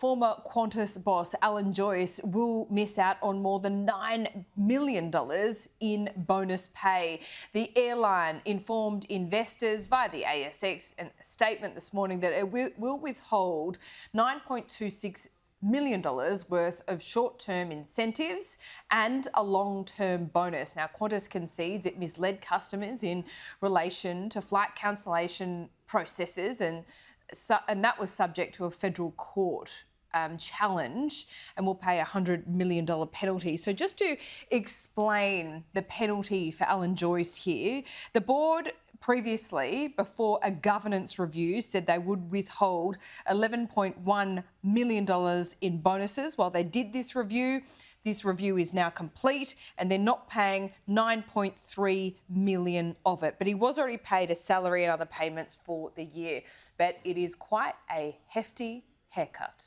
former Qantas boss Alan Joyce will miss out on more than $9 million in bonus pay. The airline informed investors via the ASX a statement this morning that it will withhold 9.26 million dollars worth of short-term incentives and a long-term bonus. Now Qantas concedes it misled customers in relation to flight cancellation processes and and that was subject to a federal court um, challenge and will pay a $100 million penalty. So, just to explain the penalty for Alan Joyce here, the board previously, before a governance review, said they would withhold $11.1 million in bonuses. While they did this review, this review is now complete and they're not paying 9.3 million of it. But he was already paid a salary and other payments for the year. But it is quite a hefty haircut.